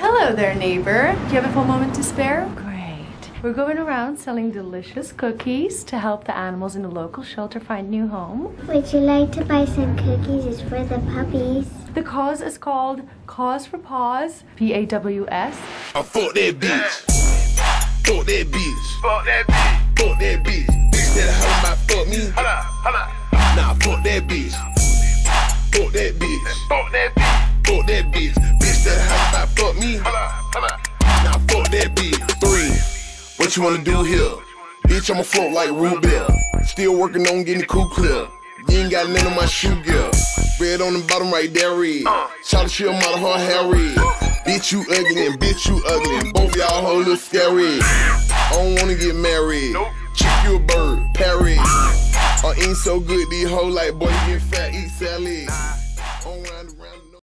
Hello there, neighbor. Do you have a full moment to spare? Great. We're going around selling delicious cookies to help the animals in the local shelter find new home. Would you like to buy some cookies? It's for the puppies. The cause is called Cause for Paws, P A W S. I fuck that bitch. Fuck that bitch. Fuck that bitch. Fuck that bitch. Bitch that hoe might fuck me. Hold up, hold up. Nah, fuck that bitch. Fuck that bitch. Fuck that bitch. What you wanna do here? Bitch, I'ma float like root. Still working on getting the cool clear. You ain't got none of my shoe gear. Red on the bottom right there, red. Shout she a mother, her hair red. Bitch, you ugly and bitch, you ugly. Both y'all whole look scary. I don't wanna get married. Chick you a bird, parry. I uh, ain't so good, these hoes like boy, you get fat, eat salad.